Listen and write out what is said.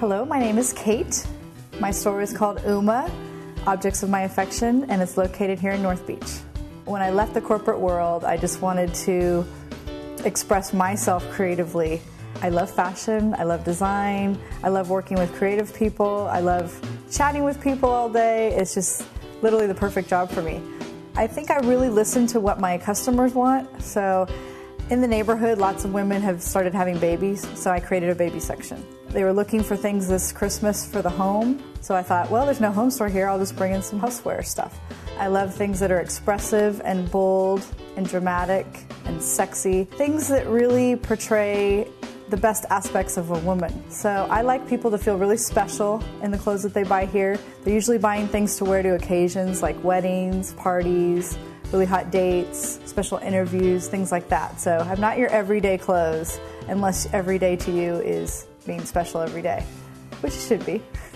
Hello, my name is Kate. My store is called Ooma, Objects of My Affection, and it's located here in North Beach. When I left the corporate world, I just wanted to express myself creatively. I love fashion, I love design, I love working with creative people, I love chatting with people all day. It's just literally the perfect job for me. I think I really listen to what my customers want. So in the neighborhood, lots of women have started having babies, so I created a baby section. They were looking for things this Christmas for the home, so I thought, well, there's no home store here, I'll just bring in some houseware stuff. I love things that are expressive and bold and dramatic and sexy, things that really portray the best aspects of a woman. So I like people to feel really special in the clothes that they buy here. They're usually buying things to wear to occasions like weddings, parties, really hot dates, special interviews, things like that. So I'm not your everyday clothes unless every day to you is being special every day, which it should be.